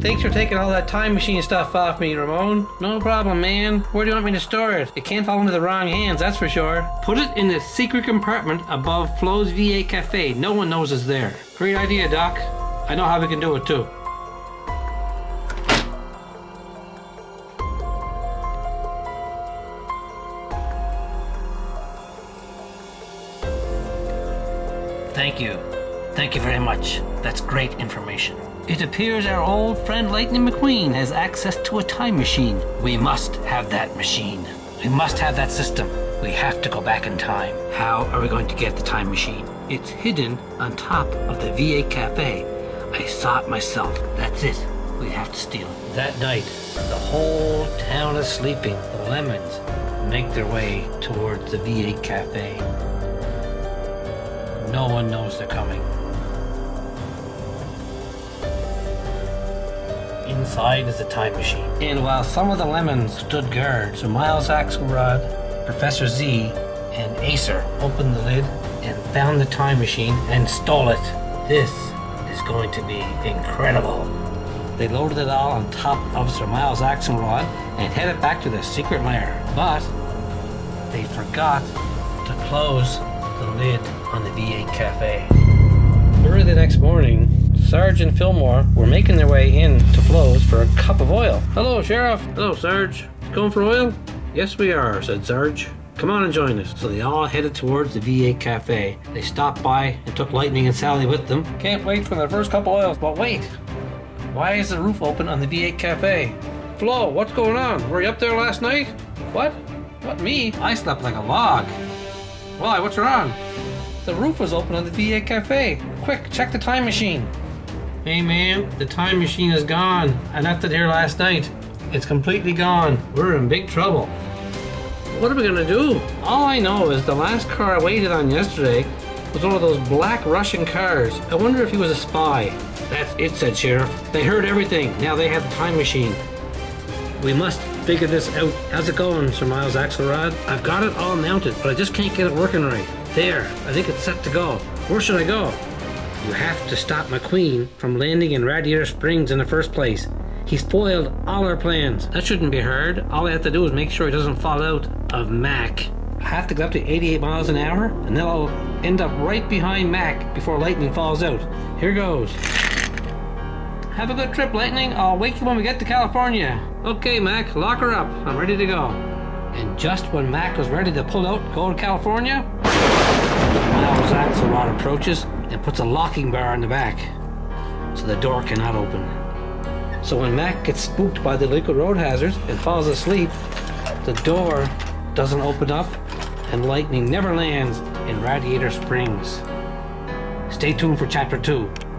Thanks for taking all that time machine stuff off me, Ramone. No problem, man. Where do you want me to store it? It can't fall into the wrong hands, that's for sure. Put it in the secret compartment above Flo's V8 Cafe. No one knows it's there. Great idea, Doc. I know how we can do it too. Thank you. Thank you very much. That's great information. It appears our old friend Lightning McQueen has access to a time machine. We must have that machine. We must have that system. We have to go back in time. How are we going to get the time machine? It's hidden on top of the V8 cafe. I saw it myself. That's it. We have to steal it. That night, the whole town is sleeping. The lemons make their way towards the V8 cafe. No one knows they're coming. Inside is a time machine. And while some of the lemons stood guard, so Miles Axlerod, Professor Z, and Acer opened the lid and found the time machine and stole it. This is going to be incredible. They loaded it all on top of Sir Miles Axlerod and headed back to their secret lair. But they forgot to close the lid on the V8 cafe. Early the next morning, Sarge and Fillmore were making their way in to Flo's for a cup of oil. Hello, Sheriff. Hello, Sarge. Going for oil? Yes, we are, said Sarge. Come on and join us. So they all headed towards the V8 cafe. They stopped by and took Lightning and Sally with them. Can't wait for the first cup of oil. But wait, why is the roof open on the V8 cafe? Flo, what's going on? Were you up there last night? What? What, me? I slept like a log. Why, what's wrong? The roof was open on the V8 cafe. Quick, check the time machine. Hey man, the time machine is gone. I left it here last night. It's completely gone. We're in big trouble. What are we gonna do? All I know is the last car I waited on yesterday was one of those black Russian cars. I wonder if he was a spy. That's it, said Sheriff. They heard everything. Now they have the time machine. We must figure this out. How's it going, Sir Miles Axlerod? I've got it all mounted, but I just can't get it working right. There, I think it's set to go. Where should I go? You have to stop McQueen from landing in Radiator Springs in the first place. He's foiled all our plans. That shouldn't be hard. All I have to do is make sure he doesn't fall out of Mack. I have to get up to 88 miles an hour, and then I'll end up right behind Mack before Lightning falls out. Here goes. Have a good trip, Lightning. I'll wake you when we get to California. Okay, Mack, lock her up. I'm ready to go. And just when Mack was ready to pull out, go to California, Miles Axlerod approaches and puts a locking bar on the back so the door cannot open. So when Mack gets spooked by the liquid road hazards and falls asleep, the door doesn't open up and lightning never lands in Radiator Springs. Stay tuned for chapter 2.